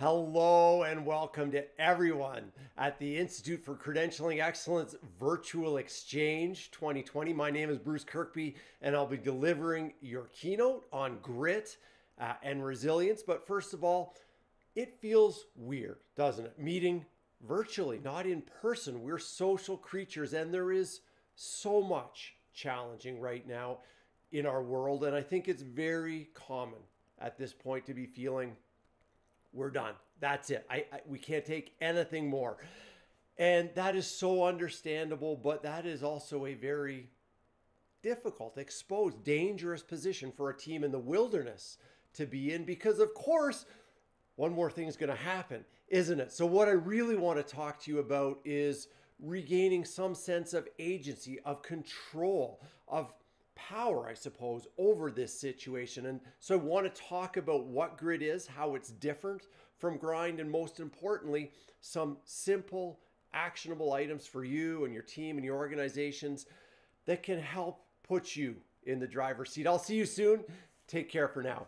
Hello and welcome to everyone at the Institute for Credentialing Excellence Virtual Exchange 2020. My name is Bruce Kirkby and I'll be delivering your keynote on grit uh, and resilience. But first of all, it feels weird, doesn't it? Meeting virtually, not in person. We're social creatures and there is so much challenging right now in our world. And I think it's very common at this point to be feeling we're done. That's it. I, I, we can't take anything more. And that is so understandable, but that is also a very difficult, exposed, dangerous position for a team in the wilderness to be in because of course one more thing is going to happen, isn't it? So what I really want to talk to you about is regaining some sense of agency, of control, of power, I suppose, over this situation. And so I want to talk about what grit is, how it's different from grind, and most importantly, some simple, actionable items for you and your team and your organizations that can help put you in the driver's seat. I'll see you soon. Take care for now.